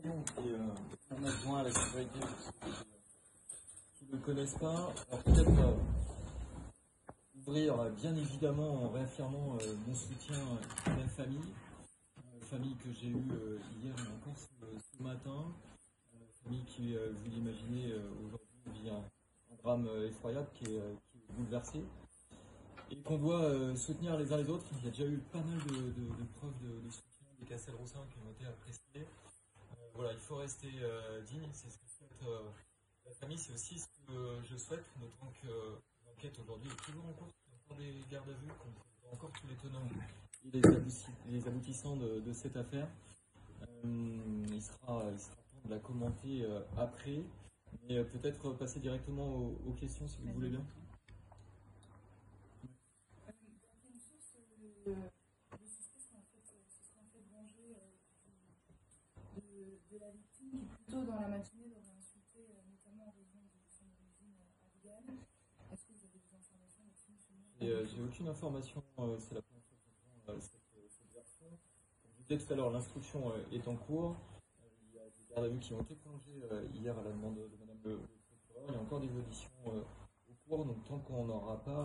qui est euh, un adjoint à la sécurité pour ceux qui ne le connaissent pas. Alors peut-être euh, ouvrir bien évidemment en réaffirmant euh, mon soutien à la famille, euh, famille que j'ai eue euh, hier et encore ce, matin, euh, famille qui, euh, vous l'imaginez, euh, aujourd'hui vit un, drame euh, effroyable qui est, euh, qui est bouleversé et qu'on doit euh, soutenir les uns les autres. Il y a déjà eu pas mal de, preuves de, de soutien des Castel-Roussin qui ont été appréciées. Euh, voilà, il faut rester euh, digne, c'est ce que souhaite euh, la famille, c'est aussi ce que je souhaite, notamment que euh, l'enquête aujourd'hui est toujours en cours, des gardes à vue contre encore tous les tenants et les, abouti- les aboutissants de, cette affaire. Euh, il, sera, temps de la commenter euh, après, mais euh, peut-être passer directement aux, questions si vous voulez bien. De, la victime qui, plutôt dans la matinée, l'aurait insulté, euh, notamment en raison de son origine euh, afghane. Est-ce que vous avez des informations là-dessus, euh, J'ai aucune information, c'est la première fois que j'entends cette, version. Comme je disais tout à l'heure, l'instruction est en cours. Il y a des gardes à vue qui ont été prolongés euh, hier à la demande de, Madame le, procureur. Il y a encore des auditions au cours, donc tant qu'on n'aura pas